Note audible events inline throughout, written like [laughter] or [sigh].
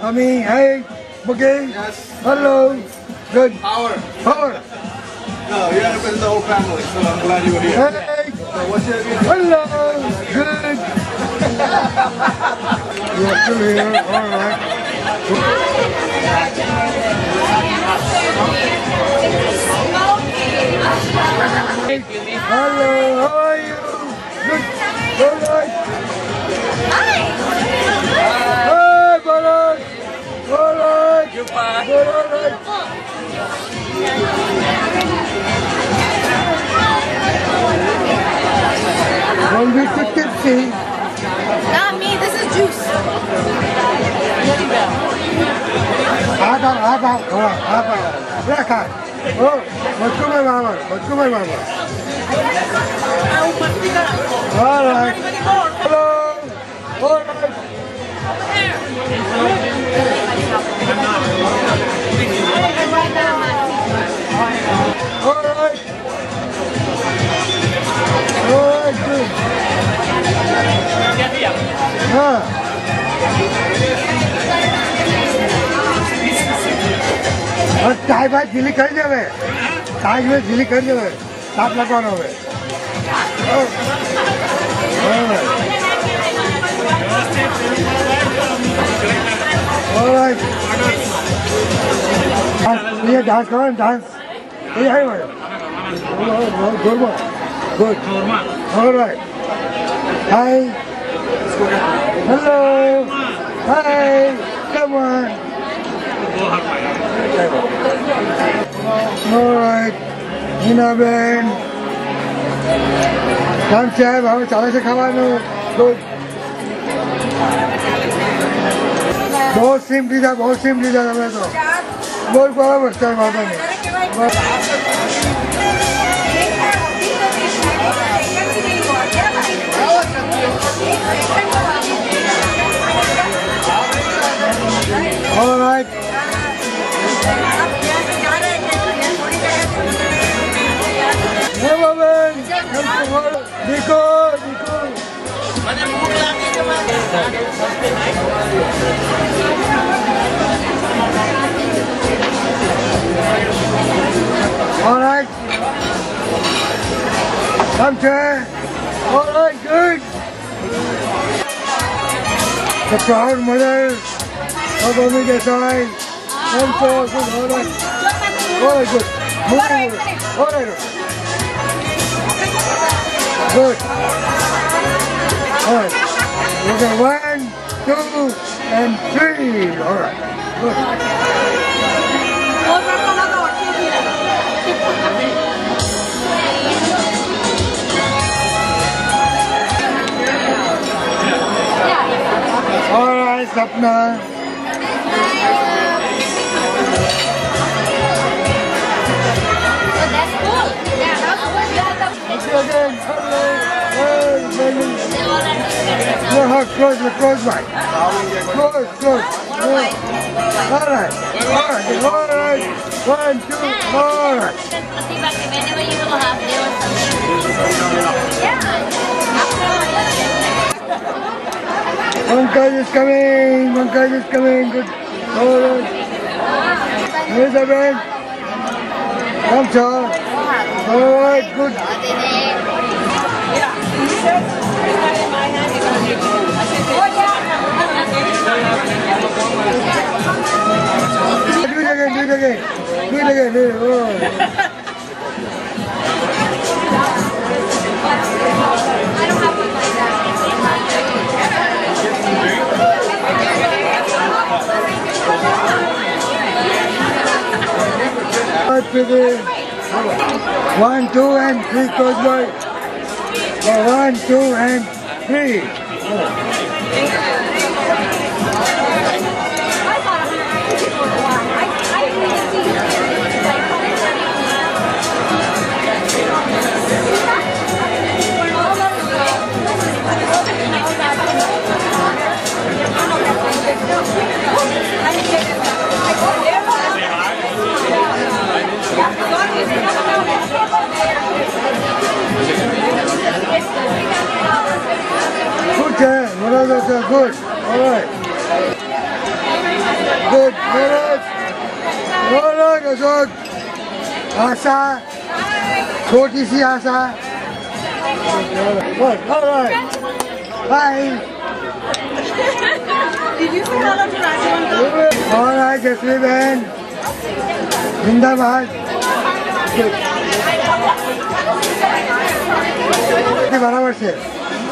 Ami, hey, okay? Yes. Hello. Good. Power. Power. No, you had to visit the whole family, so I'm glad you were here. Hey. So what's your name? Hello. Good. You're still here. All right. Hello. How are you? Good. All right. Goodbye. One week to tipsy. Not me, this is juice. ಆಗ Oh, ಓ ಆಗ ಯಾಕ mama. ಮಕ್ಕಳು ಮಾಮ ಮಕ್ಕಳು ಮಾಮ All right. Hello. All right. ताई भाई झीली कर जावे ताई भाई झीली कर जावे ताप लगवा रहे ये डांस करो dance İyi hayvan. Durma. Good. good, Normal. All right. Hi. Hello. Hi. Come on. All right. Hina Ben. Come chai, bhai, chale se khawano. Good. बहुत सिंपली था बहुत सिंपली था हमें तो Voy para buscar más All right. Woman, Nico, Nico. Alright. Come, Chair. Alright, good. The proud mother of Ami Desai. Come, Chair. Good. Alright. Alright, good. Move over. Alright. Good. Alright. Okay, one, two, and three. Alright. Good. Alright, Sapna. That's cool. Yeah, that's Okay, again. Hey, baby. cool. Your heart close, close right. Close, close. Alright. Alright. Alright. Alright. One, two, alright. Whenever you Yeah. Pankaj is coming. Pankaj is coming. Good. Alright. Here's the band. Come, sir. Alright, good. Do it again, do it again. Do it again. Do it. Alright. Alright, baby. One, two, and three goes. Uh, One, two, and three. Good time, Manoj sir, good. Alright. Good, Good. Good. Good. Good. Asa. Choti si Asa. Good, alright. Bye. Did you say hello to Rajiv? Alright, Jasmine. Zindabad. બરાબર છે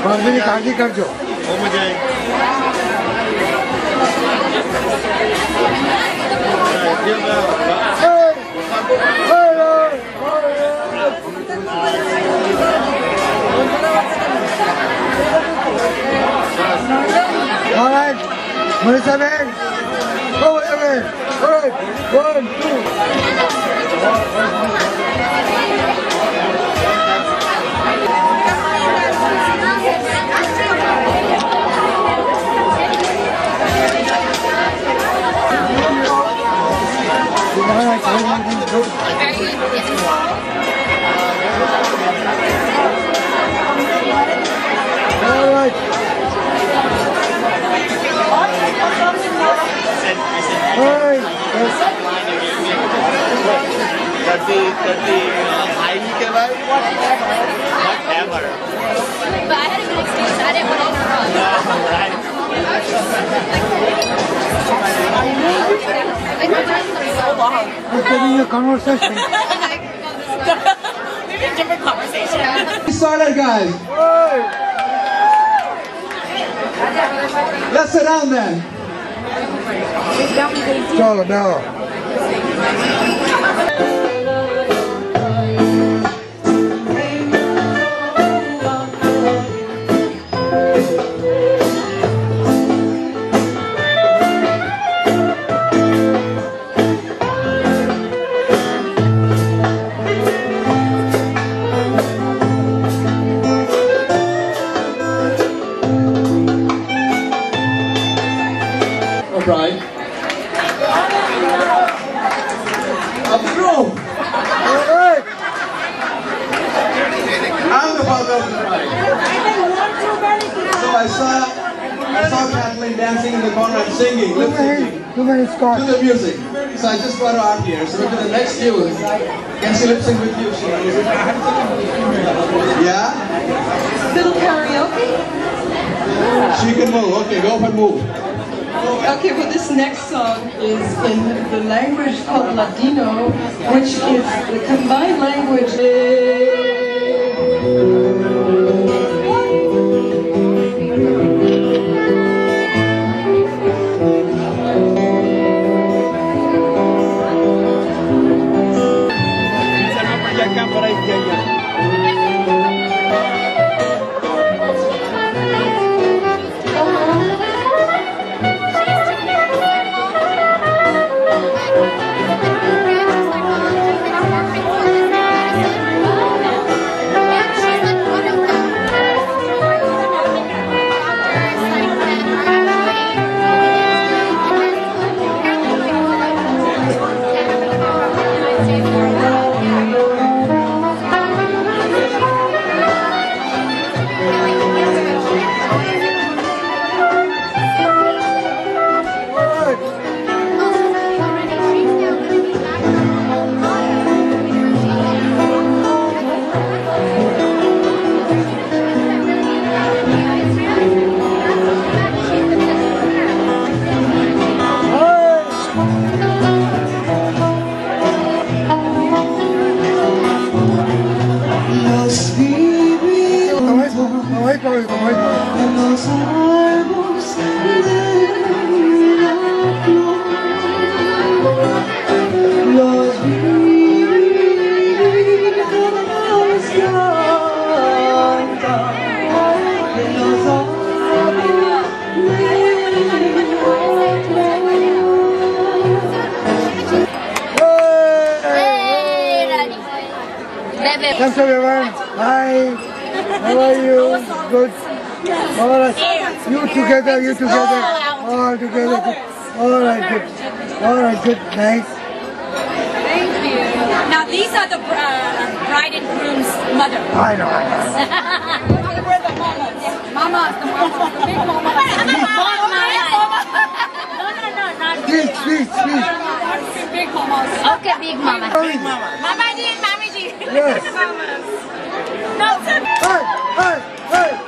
ભરતીની કાળજી કરજો મનીષાબેન Go, Evan! All right, one. Vamos, vamos, you. could be uh, Heidi Giveaway. Whatever. Whatever. But I had a good excuse. I didn't want to interrupt. No, right. We're getting a conversation. Maybe a different conversation. We started, guys. Let's sit down then. Go, now. Just brought her out here. So to the next tune, can she lip sync with you? She Yeah? Little karaoke? She can move. Okay, go up and move. Okay, well, this next song is in the language called Ladino, which is the combined language. These are the uh, bride and groom's mother. I know, I know. [laughs] We're the mamas. Mamas, the mamas, the big mamas. Mama, mama. No, no, no, not Speak, speak, speak. Big mamas. Okay, Big Mama. Big Mama G, Mommy G. Yes. No, it's okay. Hey, hey, hey, hey, hey,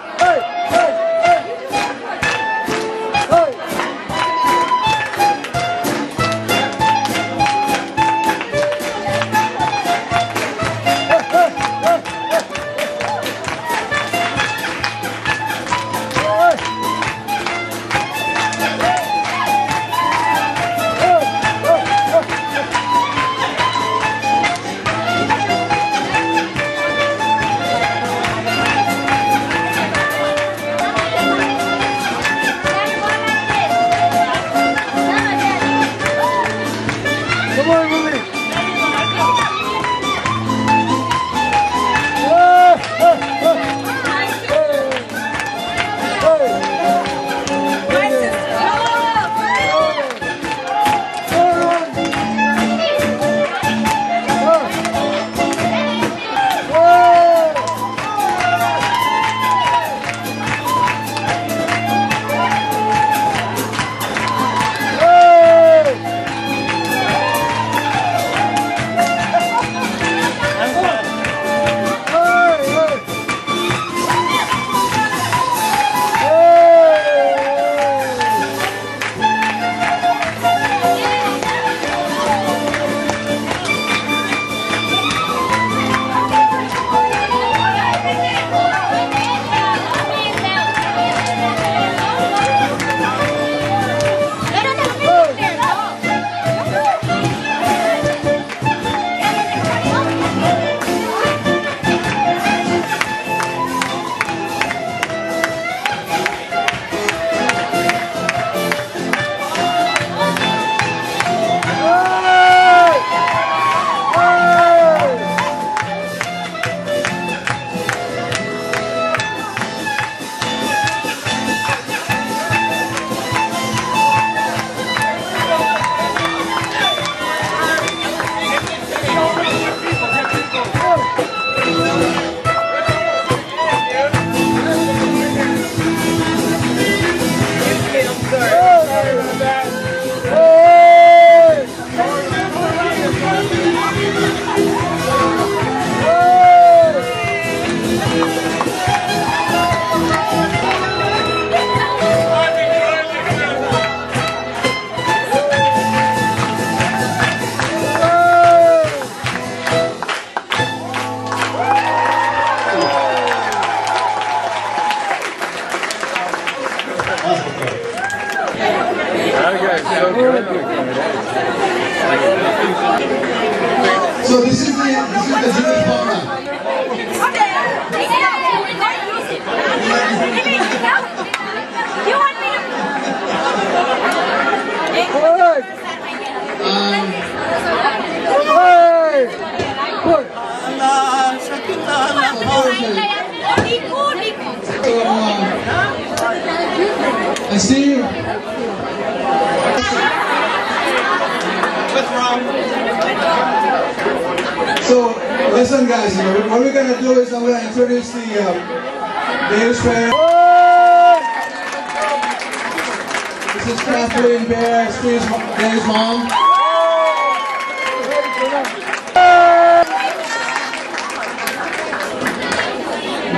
This is Kathleen Bear, mo- Dave's mom.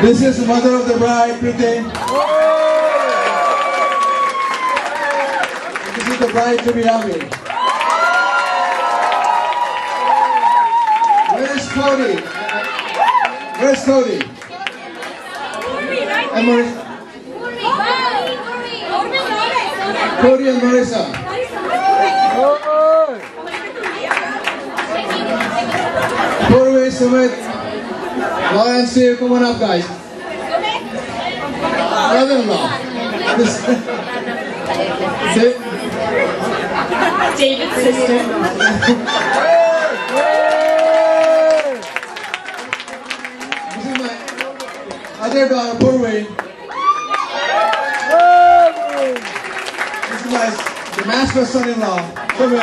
This is the mother of the bride, Priti. This is the bride to be having. Where's Cody? Where's Cody? And Marissa. Cody and Marissa. Sumit, Roy and Steve, come on up, guys. Brother-in-law. [laughs] This. David's sister. This is my other daughter, Purvi. This is my master son-in-law, Sumit.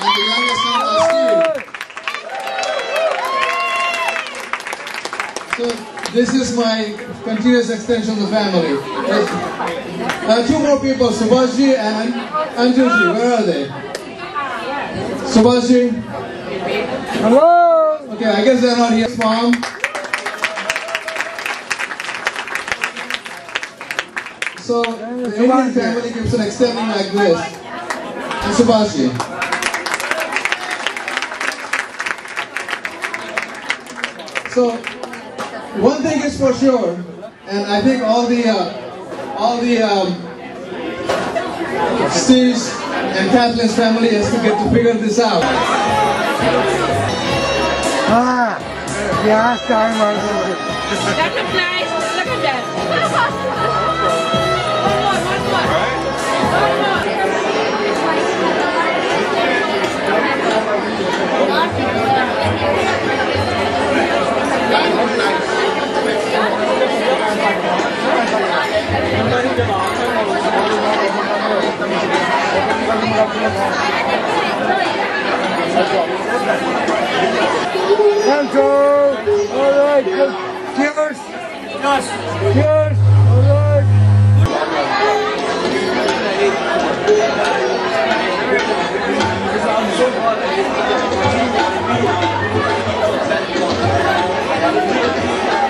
And the youngest son-in-law, Steve. So this is my continuous extension of the family. Uh, two more people, Subhashji and Anjulji. Where are they? Subhashji? Hello. Okay, I guess they're not here. Mom. The Indian family keeps on extending like this. And Subhashji. So one thing is for sure, and I think all the uh, all the um, Steve's and Kathleen's family has to get to figure this out. Ah, yeah, time out. That looks nice. Look at that. [laughs] Thank you. All right. Cheers. Cheers. Cheers. All Thank you.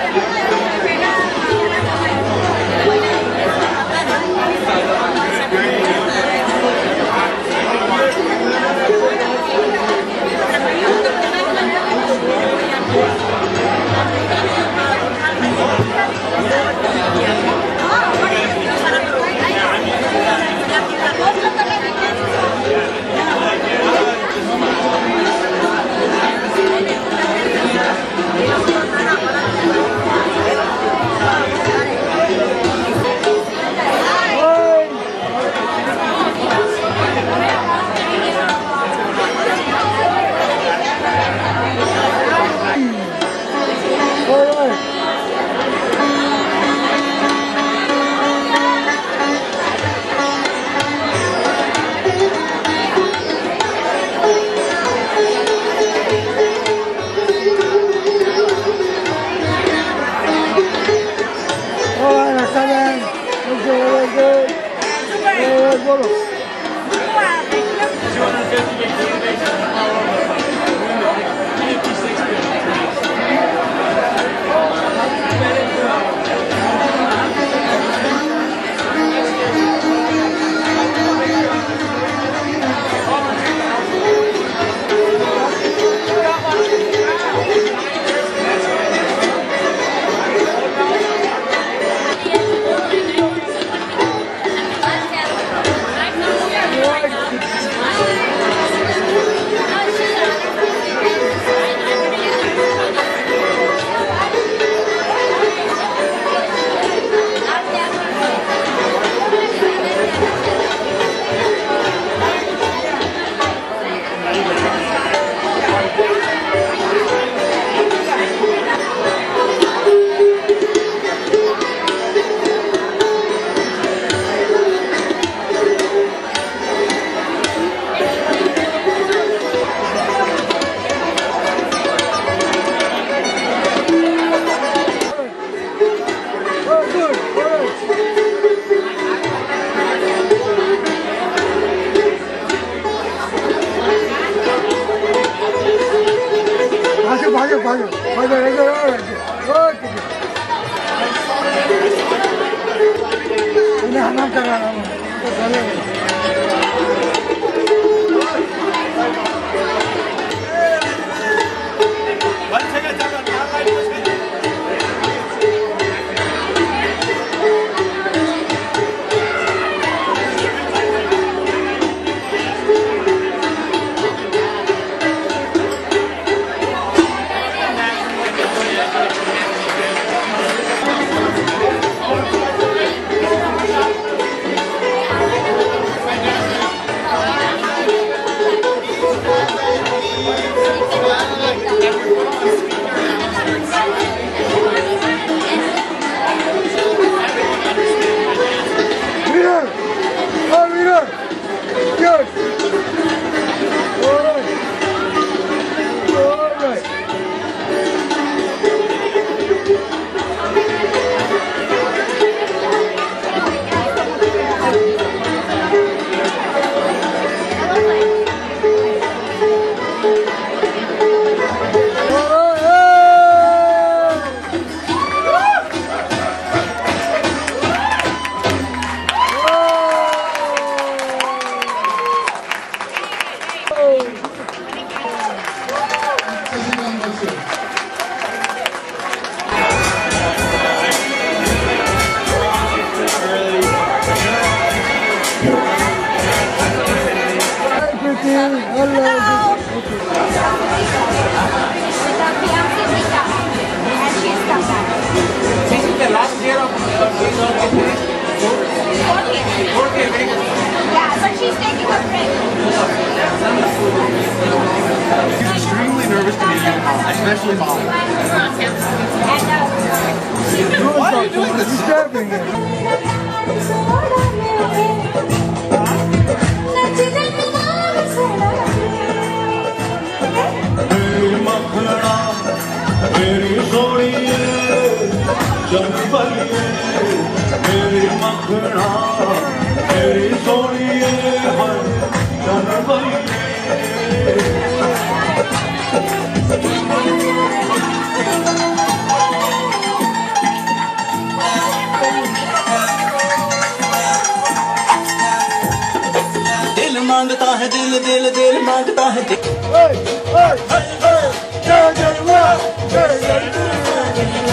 माँगता है दिल दिल दिल माँगता है दिल। जय जय जय जय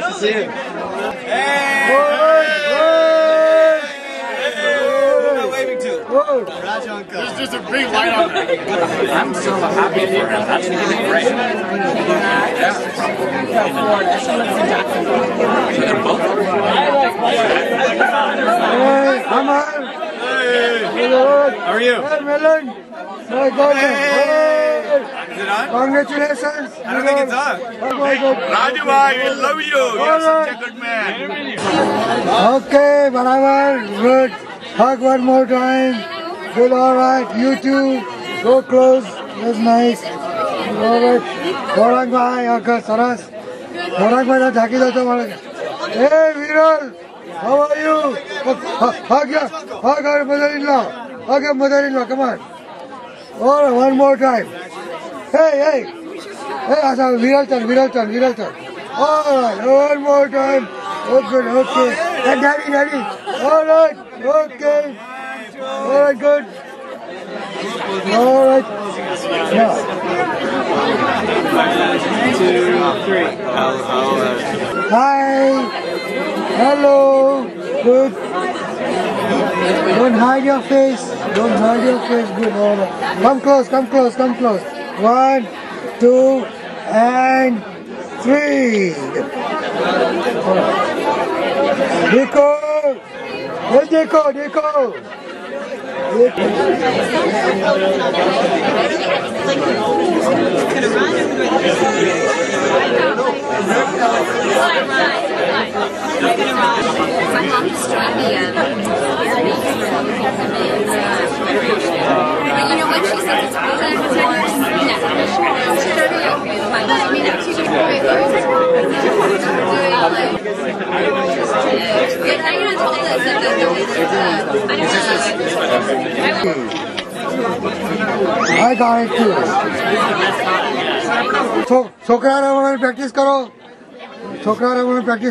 Nice to see you. waving to? Good. There's just a big light on there. I'm so happy for him. That's gonna be great. Hey, Aman. Hey, Hello. how are you? Hey, Melon. My God. Hey on? Congratulations. I don't think it's on. Raju bhai, we love you. You're such a good man. Okay, Barabar, good. Hug one more time. Good, all right. You too. Go close. That's nice. All right. Gorang bhai, okay, Saras. Gorang bhai, dhaki do tomare. Hey, Viral. How are you? Hug your, hug our mother-in-law. Hug your mother-in-law. Come on. All right, one more time hey hey hey asa viral turn viral turn viral turn all right one more time okay okay hey, daddy daddy all right okay all right good all right yeah Hi. Hello. Good. Don't hide your face. Don't hide your face. Good. All right. Come close. Come close. Come close. One, two, and three. All right. Deco. Hey, Deco.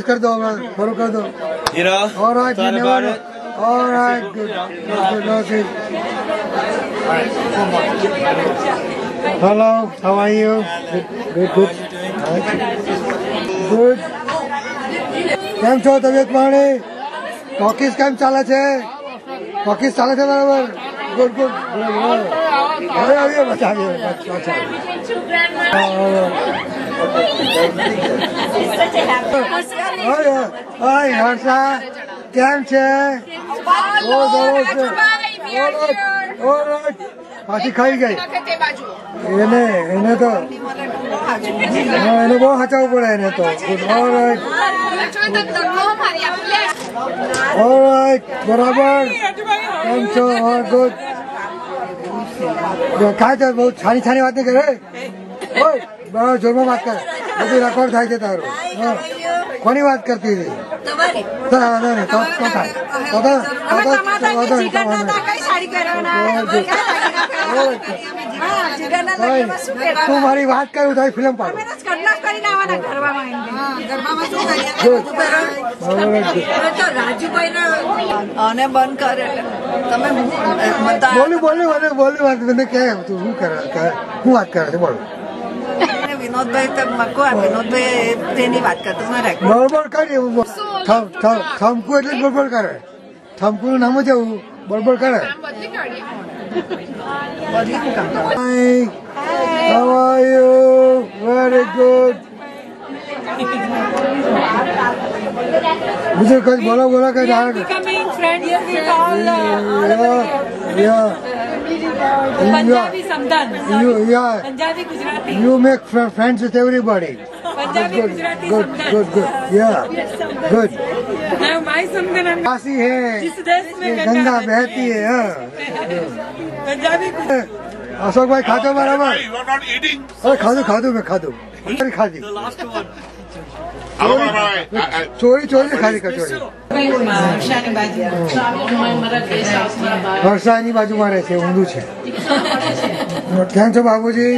કરી દો હમણાં શરૂ કરી દો You know, All right, thought you about never it. All right, good. Good, okay. Hello, how are you? Good, good, good. Good. કેમ છો તબિયત પાણી ટોકીસ કેમ ચાલે છે? ટોકીસ ચાલે છે બરાબર? ગુડ ગુડ હવે આવીએ બચાવીએ હાય હર્ષા કેમ છે? પાછી ખાઈ ગઈ. એને એને તો એને બહુ હચાવવું પડે એને તો. ઓલરાઈટ બરાબર. કેમ છો? ગુડ ખાય તો બહુ છાની છાની વાત નહીં કરે ઓય. બરાબર જોરમાં વાત કર. બધું રેકોર્ડ થાય છે તારું. હા. કોની વાત કરતી હતી? વાંધો નહીં, તો વાંધો તું મારી વાત કરું થાય ફિલ્મ પાડું. અને બંધ કરે. તમે બોલી બોલી બોલી વાત મને કેમ તું શું કરે હું વાત કરે છે? બોલો. વિનોદભાઈ તો મકો આ વિનોદભાઈ તેની વાત કરતો મારે બળબડ કરી થમકું એટલે બળબડ કરે. થમકું નામ જ એવું બળબડ કરે. how are you? Very good. બીજું કઈ બોલો બોલો કઈ ના Yeah, yeah. Punjabi sometimes. You, yeah. Punjabi Gujarati. You make friends with everybody. Punjabi good, Gujarati good, sometimes. Good, good, yeah. good. Now my sometimes. Kashi है. जिस देश में गंगा बहती है. Punjabi Gujarati. अशोक भाई खा दो बराबर अरे खा दो खा दो मैं खा दो खा दी ચોરી ચોરી ખાલી કચોરી વરસાદની બાજુમાં રહે છે ઊંધું છે. કેમ છો બાપુજી?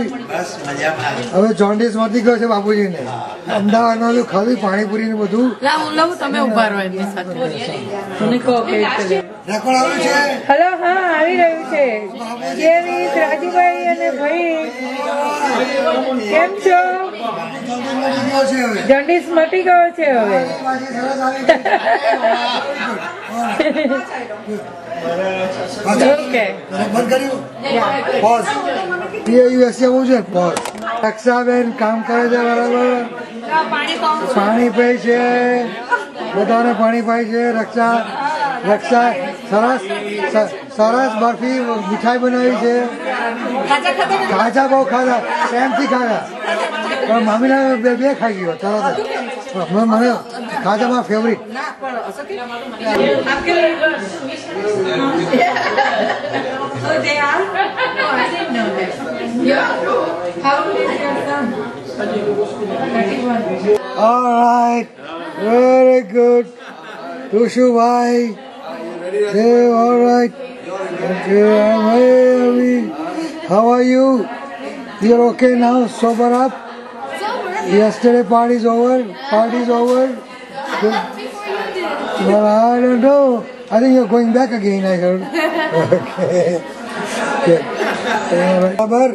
હવે જોન્ડિસમાંથી ગયો છે બાપુજીને. અમદાવાદમાં બધું ખાલી પાણીપુરી ને બધું. તમે હેલો હા આવી રહ્યું છે. રાજુભાઈ અને ભાઈ કેમ છો? જોન્ડિસ મટી ગયો છે હવે. ઓકે યુએસએ એવું છે પોઝ રક્ષાબેન કામ કરે છે બરાબર પાણી પી છે. બધાને પાણી પાય છે. રક્ષા રક્ષા, સરસ. સરસ બરફી મીઠાઈ બનાવી છે ખાજા બહુ ખાધા પ્રેમથી ખાધા પણ મામીના બે બે ખાઈ ગયો તરત જ મને મને ખાજામાં favourite Oh, they are? Oh, I didn't know that. Yeah. How old is your son? 31. All right, very good. Tushu bhai. Yeah, all right. Okay, I'm. How are you? You're okay now? Sober up? Sober? Yesterday party's over. Party's over. Good. Well, I don't know. I think you're going back again. I heard. Okay. Okay. बराबर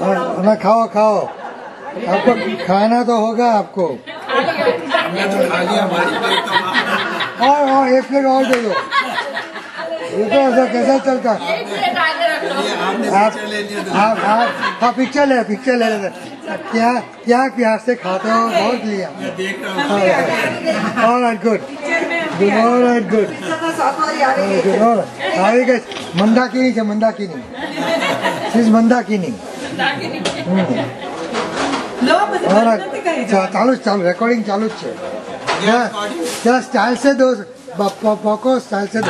हाँ, ना खाओ खाओ आपको खाना तो होगा आपको और और एक प्लेट और दे दो ये तो ऐसा कैसा चलता आप आप आप हाँ पिक्चर ले पिक्चर ले लेते क्या क्या प्यार से खाते हो बहुत लिया alright good good alright good good alright આવી ગઈ મંદાકીની છે મંદાકીની શીઝ મંદાકીની Alright. चा- ચાલુ જ ચાલુ રેકોર્ડિંગ ચાલુ જ છે જરા જરા સ્ટાઇલ से दो પોકો સ્ટાઇલ છે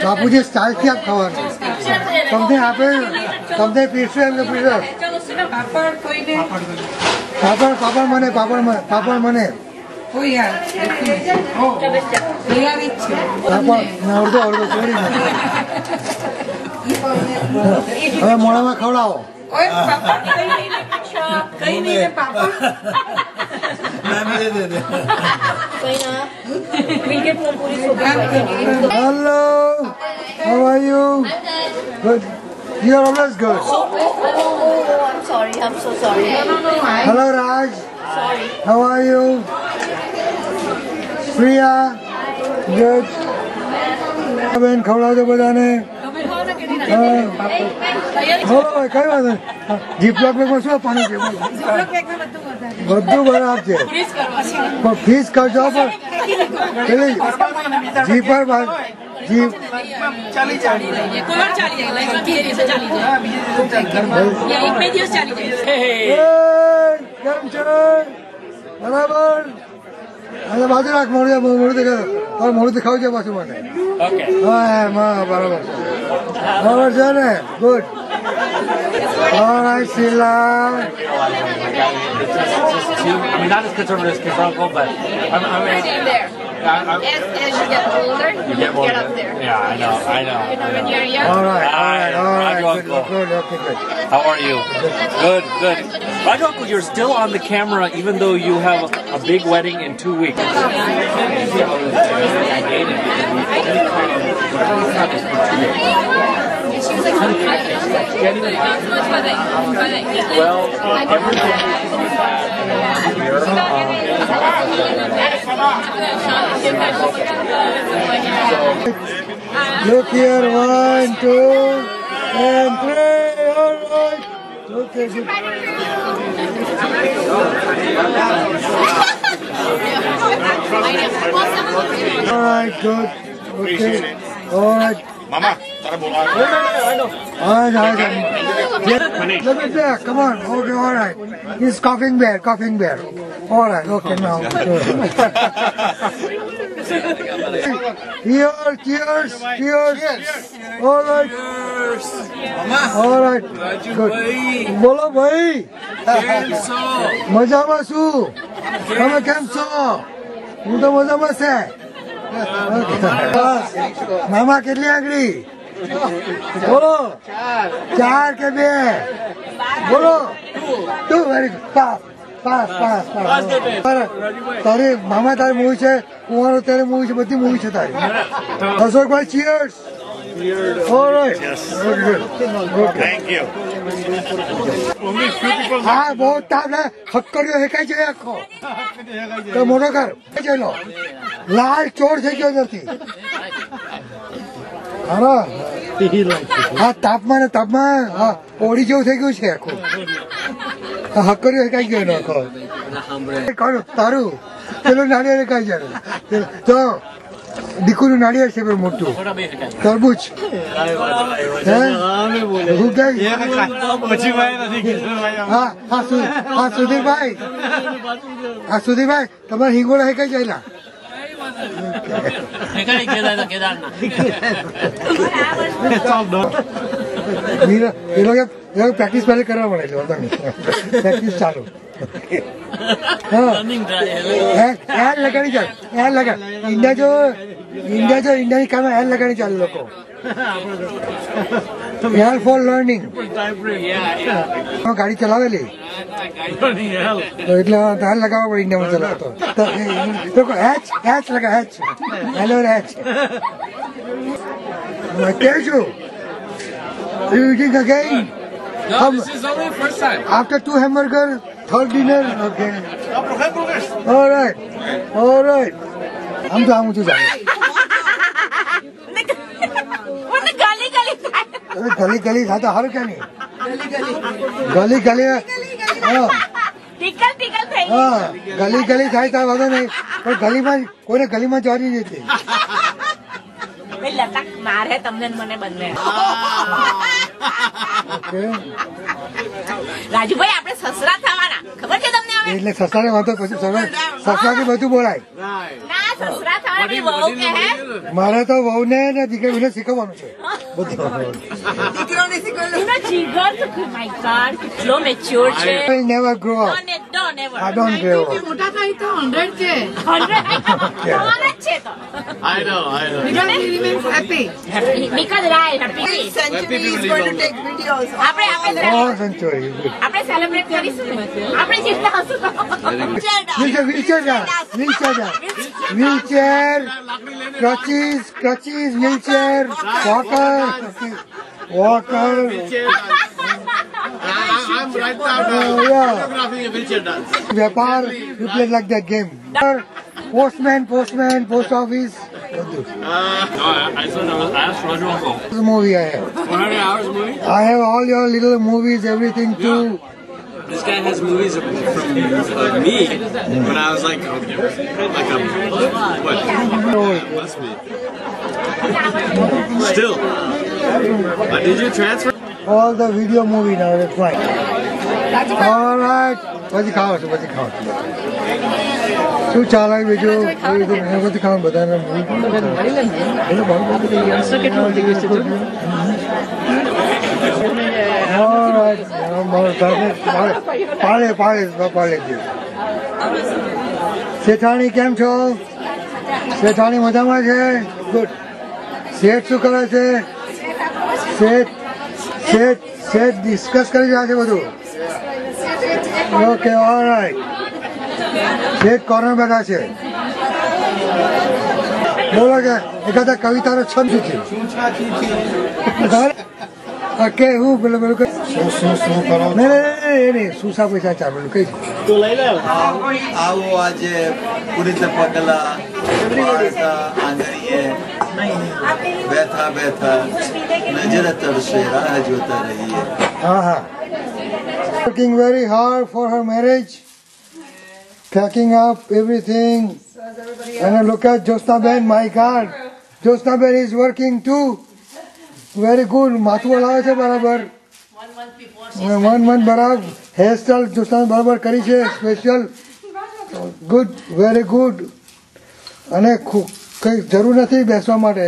બાપુજી સ્ટાઇલથી આપ ખવાનું તમને આપે તમને પીરશું એમને પીરશો પાપડ પાપડ મને પાપડ મને પાપડ મને. [laughs] હવે મોડામાં ખવડાવો. yeah. Oh, તૈયારી જ છે પાપડ ને અડધો અડધો છોડી નાખો. હવે મોડામાં ખવડાવો ઓય પાપડ કઈ નહીં કઈ નહીં પાપડ Hello, how are you? Good. You're always good. Oh, I'm sorry. I'm so sorry. Hello, Raj. Sorry. How are you? Priya. Good. બેન ખવડાવજો બધાને હા. હો ભાઈ કઈ વાત નહીં જીપલોક બેગમાં શું પાણી છે બોલો. બધું બરાબર છે પણ ફીસ કરજો પણ પેલી જીપર બા- જીપ ચાલી જાય કોણ ચાલી જાય લાઈક બે દિવસ ચાલી જાય એક બે દિવસ ચાલી જાય એ, કેમ છે બરાબર અને બાજુ રાખ મોડું મોડું દેખાય તારે મોડું દેખાવું છે પાછું મને હા એમ હા બરાબર છે બરાબર છે ને good Alright, Sheila. I mean, not as conservative as his uncle, but I'm, I'm, Same there. I- I'm, As, as you get older, you get more. get up there. Yeah, I know, I know. You know, I when know. you're young. All right, all right, all right. Raju Good, uncle. good, okay, good. How are you? Good, good. Raju uncle, you're still on the camera even though you have a, a big wedding in two weeks. Well, Look here, one, two, and three. Alright. Okay, good. Alright, good. Okay. Alright. Mama, tara buka. Alright, alright. Get, look at there. Come on. Okay, alright. He's coughing bear, coughing bear. Alright, okay, now. Here, cheers, cheers. Alright. Alright. Good. બોલો ભાઈ મજામાં છું તમે કેમ છો હું તો મજામાં છે બસ. મામા કેટલી આંગળી? બોલો. ચાર કે બે? બોલો. Two very pass pass pass pass. તારી મામા તારી મૂવી છે કુંવારો તારી મૂવી છે બધી મૂવી છે તારી. અશોકભાઈ cheers All right. Yes. Very good. Okay. Thank you. Only few people. હા બહુ તાપ ને ખક્કરીઓ દેખાય છે આખો તો મોટો કર ચલો લાલ ચોર થઈ ગયો નથી હા તાપમાન તાપમાન હા ઓડી જેવું થઈ ગયું છે આખું હક્કરીઓ દેખાઈ ગયો એનો આખો તારું પેલું નાળિયેર દેખાય છે તો દીકુનું નાળિયેર છે પણ મોટું. તરબૂચ. હા? હા સુધીરભાઈ. હા, સુધીરભાઈ, તમારે હિંગોળા હે કઈ જાય પ્રેક્ટિસ પહેલે કરવા મળે પ્રેક્ટિસ ચાલુ. એડ લગાડી ચાલ. એડ લગા. ઈંડા જો ઈંડા જો ઈંડાની લગાડી ચાલ લોકો. ફોર લર્નિંગ ગાડી ચલાવેલી. એટલે હેલ લગાવવા પડે ઇન્ડિયામાં ચલાવતો. તો હેચ લગા હેચ હેલો હેચ કેવું છું. Using again No, this is only the first time. After two hamburger, third dinner? Okay. All right. All right. આમ તો આમ ઊંચું ચાલે મને ગાલી ગાલી થાય અરે ગલી ગલી થાય તો સારું કે નહીં ગલી ગલી હા ટીકલ ટીકલ થઈ હા ગલી ગલી થાય તો વાંધો નહીં પણ ગલીમાં કોઈને ગલીમાં જવાની નથી બે લટક મારે તમને ને મને બંને ઓકે રાજુભાઈ આપણે સસરા થવાના. ખબર છે તમને હવે? એટલે સસરાને વાંધો પછી સસરા બધું બોલાય. વહુ મારે તો વહુને ને દીકરીને શીખવવાનું છે. [laughs] બધું દીકરોને શીખવેલું જીગર તો માય ગોડ કેટલો મેચ્યોર છે I will never grow up. Don't it- don't ever. I don't grow up. મોટા થાય તો 100 છે 100 થવાના જ છે તો I know, I know. Because he remains happy. Happy. Because right, happy. Century is going to take videos. આપણે આપણે Oh, century. Good. આપણે સેલિબ્રેટ કરીશું ને આપણે જેટલા હશું તો Wheelchair, wheelchair down. Wheelchair down. Wheelchair, crutches, crutches, wheelchair, walker, walker. [laughs] I'm right now Oh, yeah. photographing a wheelchair dance. Vyapar, you play like that game. Postman, postman, post office. બધું. No, I, I said I, was, I asked Roger Uncle. This movie I have. 100 hours movie? I have all your little movies, everything too. This guy has movies from of me when I was like, like a what? Must be. Still. Uh, did you transfer? All the video movie now, that's fine. All right. પછી ખાઓ છો પછી ખાઓ છો શું ચાલે બીજું કેવી રીતે એને બધું ખાવાનું બધાને All right. મારો સાથે પાળે પાળે પાળે જ શેઠાણી કેમ છો શેઠાણી મજામાં છે ગુડ શેઠ શું કરે છે શેઠ શેઠ શેઠ ડિસ્કસ કરી રહ્યા છે બધું. ઓકે ઓલરાઈટ શેઠ કોર્નર બેઠા છે. બોલો કે એકાદા કવિતાનો છંદ છે? ઓકે હું પેલું પેલું કઈ શું શું શું કરો નહીં નહીં નહીં નહીં પૈસા ચાર પેલું કઈ તો લઈ લે આવો આજે પગલા વાળતા આંગળીએ બેઠા બેઠા નજર તરસે રાહ જોતા રહીએ હા હા working very hard for her marriage packing up everything and look at Josna Ben my God Josna Ben is working too very good માથું હલાવે છે બરાબર વન મંથ બરાબર હેરસ્ટાઈલ જોસ્ના બરાબર કરી છે સ્પેશિયલ ગુડ વેરી ગુડ અને ખુ- કંઈ જરૂર નથી બેસવા માટે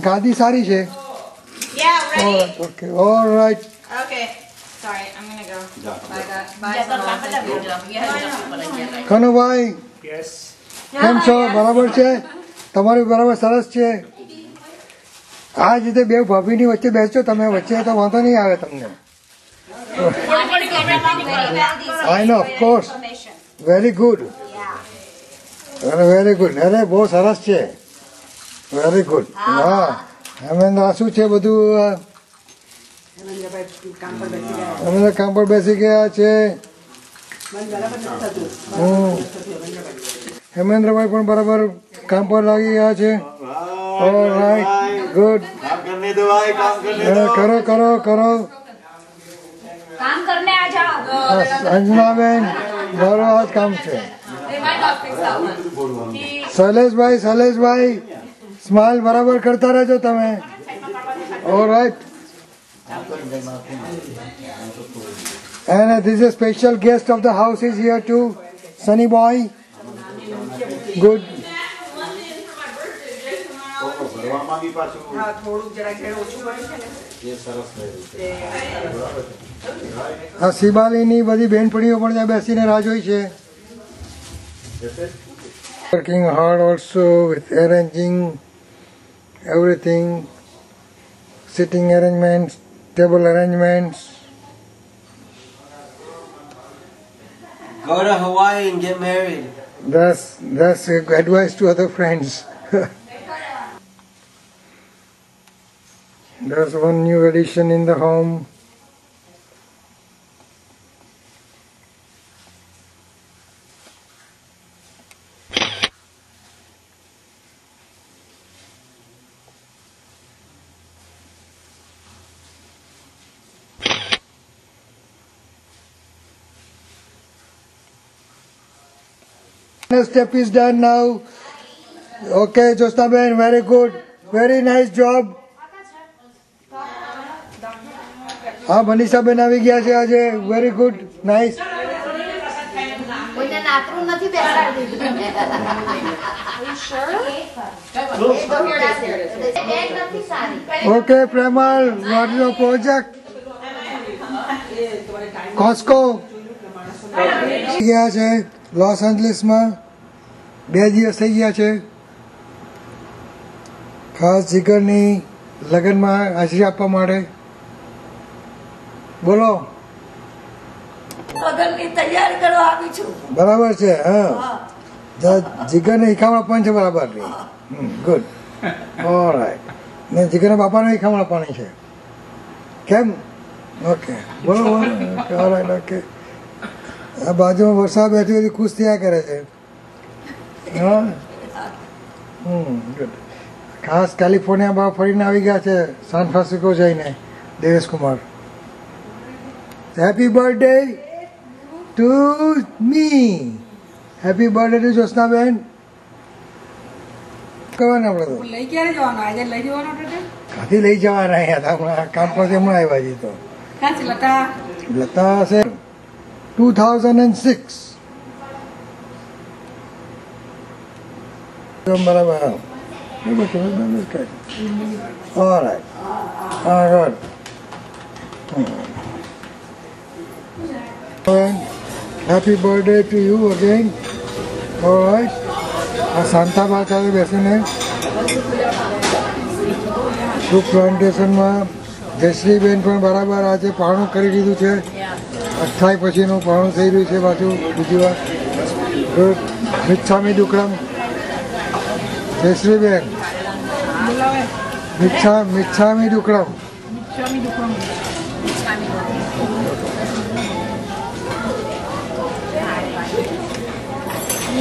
ગાદી સારી છે ઓકે ઓલ રાઈટ. કનુભાઈ કેમ છો બરાબર છે તમારી બરાબર સરસ છે આ જ રીતે બે ભાભીની વચ્ચે બેસજો તમે વચ્ચે તો વાંધો નહીં આવે તમને I know of course very good અરે વેરી ગુડ અરે બહુ સરસ છે. વેરી ગુડ હા. હેમેન્દ્ર શું છે બધું હેમેન્દ્ર કામ પર બેસી ગયા. છે. હું હેમેન્દ્રભાઈ પણ બરાબર કામ પર લાગી ગયા છે. ગુડ કરો કરો કરો. અંજનાબેન મારું આ કામ છે. શૈલેષભાઈ શૈલેષભાઈ સ્માઇલ બરાબર કરતા રહેજો તમે all right And uh, this is a special guest of the house is here too. Sunny boy. Good. આ શિબાલીની બધી બહેનપણીઓ પણ ત્યાં બેસીને રાહ જોઈ છે working hard also with arranging everything sitting arrangements table arrangements. Go to Hawaii and get married. that's that's advice to other friends. [laughs] There's one new addition in the home step is done now. Okay, Josnaben, very good. Very nice job. હા મનીષાબેન આવી ગયા છે આજે very good nice કોઈને નાતરું નથી બેસાડી દીધું bag નથી સારી okay Premal vote your project Costco ગયા છે લોસ એન્જલિસમાં બે દિવસ થઈ ગયા છે. ખાસ જીગરની લગ્નમાં હાજરી આપવા માટે. બોલો. લગ્નની તૈયારી કરવા આવી છું. બરાબર છે હા. જીગરને હિખામણ આપવાની છે બરાબર. ગુડ. ઓલરાઈટ ને જીગરના બાપાને હિખામણ આપવાની છે. કેમ? ઓકે બોલો બોલો. ઓલરાઈટ ઓકે આ બાજુમાં વરસાદ બેઠી બધી ખુશ થયા કરે છે. હા. હમ ગુડ ખાસ કેલિફોર્નિયા બહાર ફરીને આવી ગયા છે સાન ફ્રાન્સિસ્કો જઈને Devesh Kumar happy birthday to me happy birthday to જ્યોત્સનાબેન કહેવાને આપણે તો. લઈ ક્યારે જવાનો? આજે લઈ જવાનો કાથી લઈ જવાના અહીંયા હમણાં કામ પરથી હમણાં આવ્યા છીએ તો. છે લતા? લતા હશે. Two thousand and six All right. Ah, good. And happy birthday to you again. All right. આ શાંતાબા સાથે બેસીને શુભ પ્લાન્ટેશનમાં જયશ્રીબેન પણ બરાબર આજે પારણું કરી દીધું છે અઠાઈ પછીનું પારણું થઈ રહ્યું છે પાછું બીજી વાર ગુડ મિચ્છામી દુકડમ જયશ્રીબેન મિચ્છા મિચ્છામી દુકડમ સ્વામી દુકાન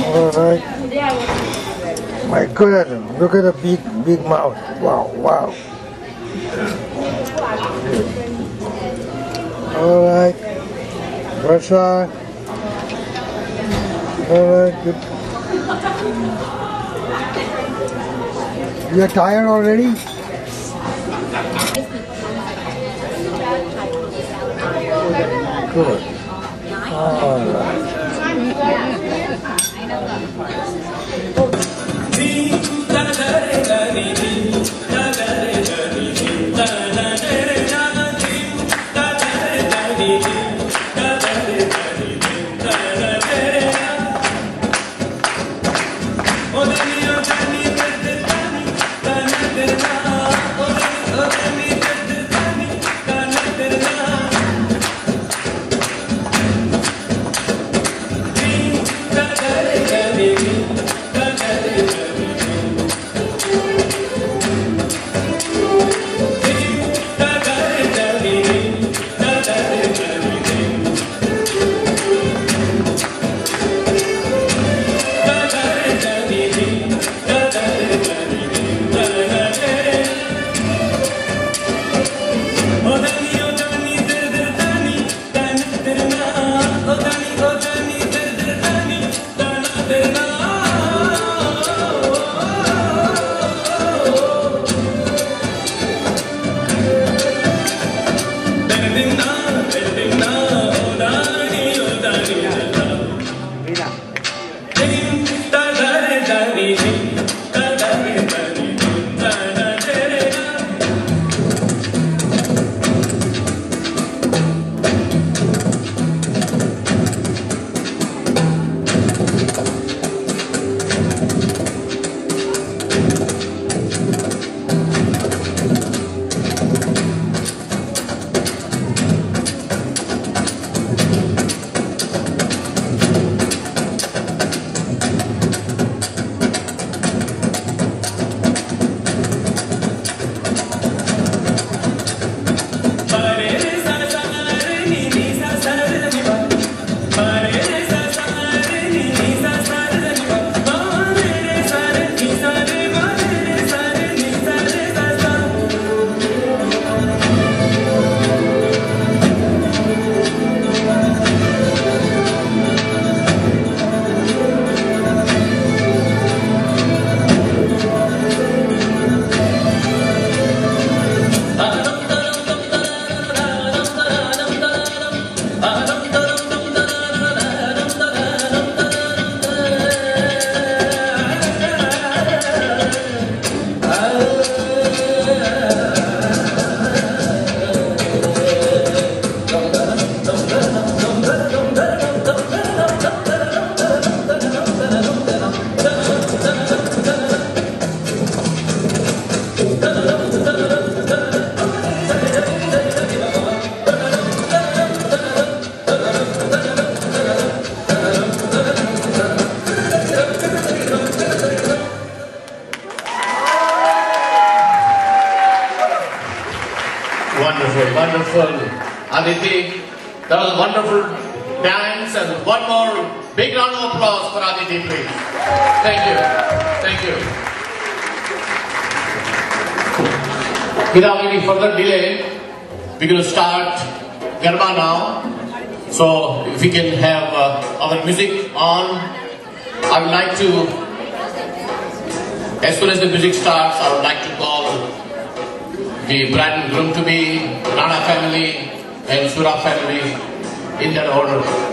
All right. My goodness, look at the big, big mouth. Wow, wow. All right. Varsha. All right, good. You are tired already? Good. All right. We're going to start Garba now. So if we can have uh, our music on, I would like to, as soon as the music starts, I would like to call the bride and groom to be, Rana family and Sura family in that order.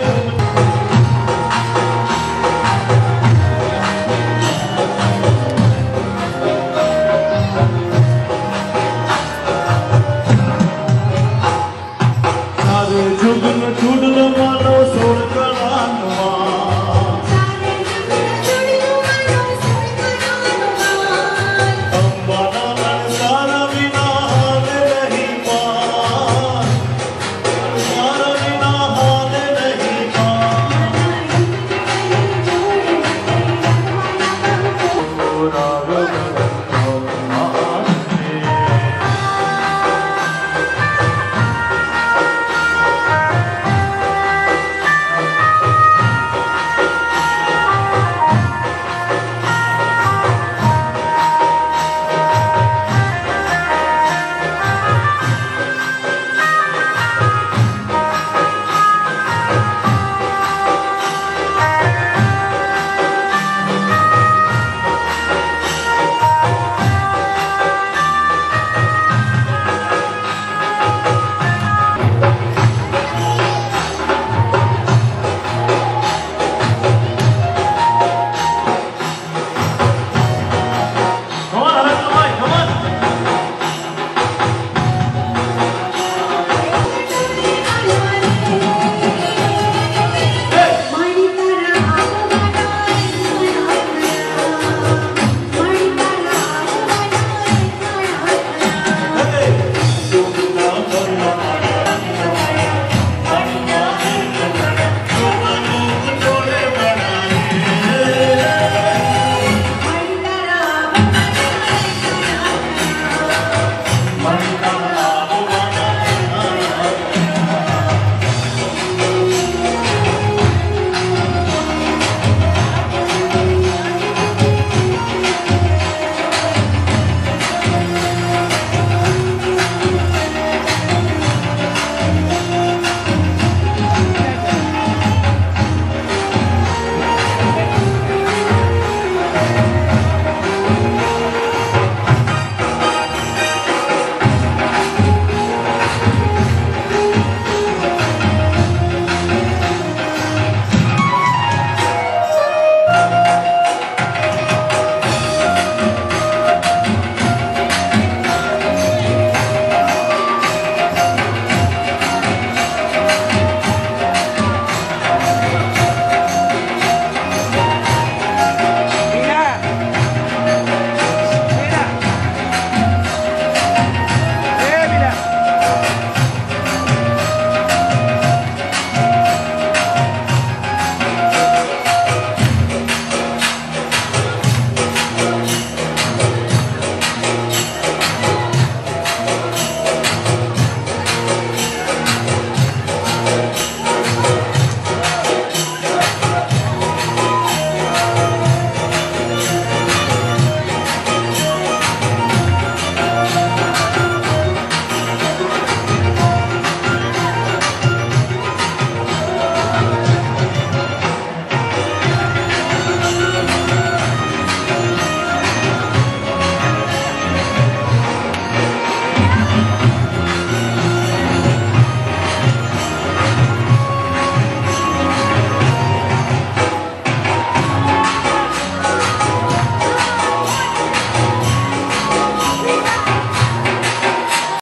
Hallelujah.